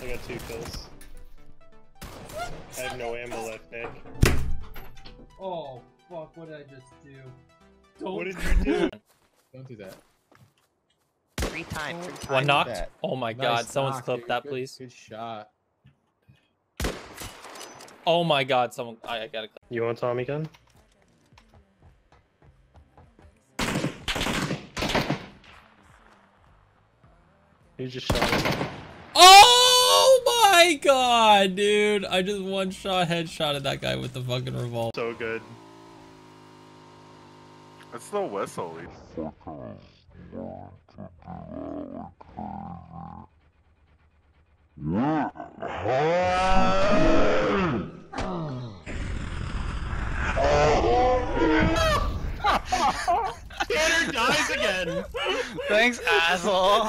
got two kills. I have no ammo left, Nick. Oh, fuck, what did I just do? Don't What did you do? Don't do that. Three times. free time. One knocked. that. Oh my Nice god, someone's knock, clipped dude. that, Good- please. Good shot. Oh my god, someone. I, I gotta. clip. You want Tommy gun? You just shot him. Oh my god, dude! I just one shot headshotted that guy with the fucking revolver. So good. It's the whistle. Tanner dies again! Thanks, asshole.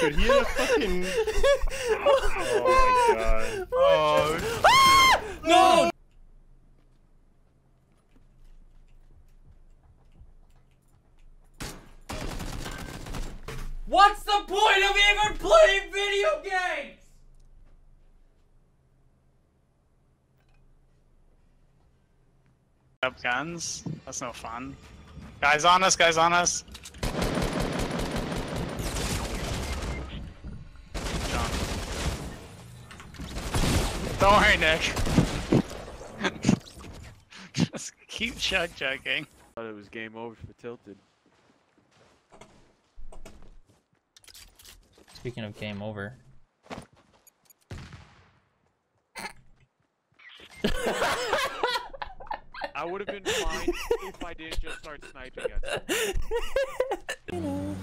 Dude, he had a fucking. Oh my god. Oh, No! What's the point of even playing video games? up guns. That's no fun. Guys on us, guys on us. Don't worry, Nick. Just keep chug chugging. thought it was game over for Tilted. Speaking of game over. I would have been fine if I didn't just start sniping at someone.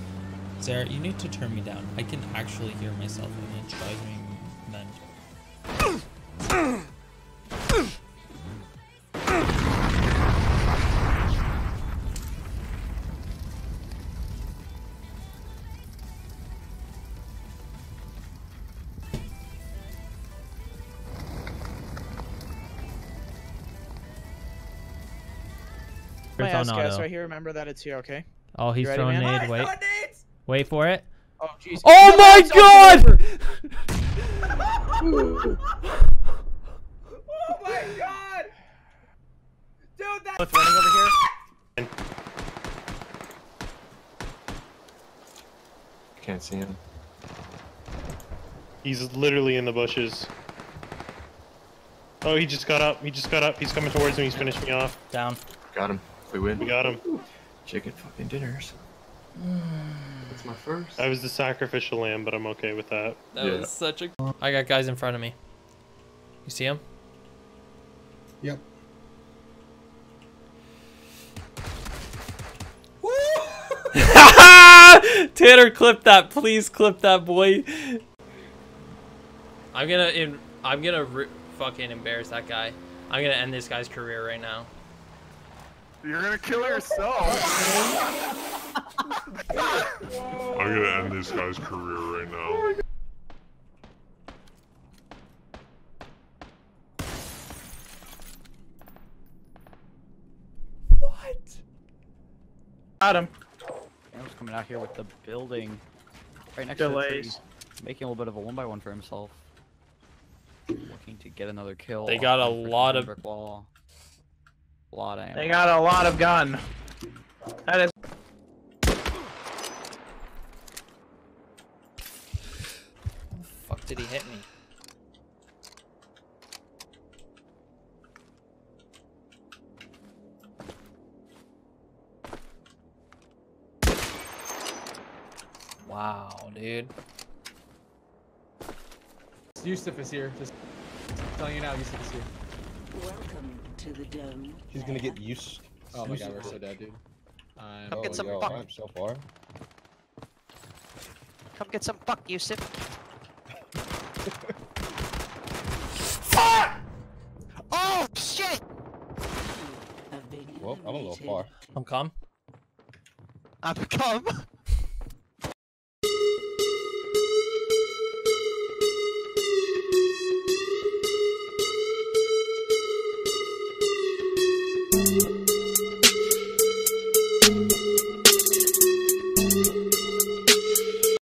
Sarah, you need to turn me down. I can actually hear myself and it drives me mental. My ass, guys, Auto. right here. Remember that it's here, okay? Oh, he's You ready, throwing man? nade. Wait. Wait for it. Oh, jeez. Oh my god! Oh my god! Dude, that Both running over here. Can't see him. He's literally in the bushes. Oh, he just got up. He just got up. He's coming towards me. He's finished me off. Down. Got him. We win. We got him. Chicken fucking dinners. That's my first. I was the sacrificial lamb, but I'm okay with that. That Yeah. was such a. I got guys in front of me. You see him? Yep. Tanner, clip that, please clip that, boy. I'm gonna, in, I'm gonna fucking embarrass that guy. I'm gonna end this guy's career right now. You're gonna kill yourself. I'm gonna end this guy's career right now. What? Got him. I was coming out here with the building right next to the Delays. tree, making a little bit of a one by one for himself. Looking to get another kill. They got a lot of- brick wall. A lot of ammo. They got a lot of gun. That is. Fuck did he hit me? Wow, dude. Yusuf is here. Just telling you now, Yusuf is here. Welcome to the dome. He's gonna get used. Oh my god, we're so dead, dude. I'm, Come get oh, some yo, fuck. I'm so far. Come get some fuck, Yusuf. Oh shit! Well, I'm a little far. I'm calm. I'm come.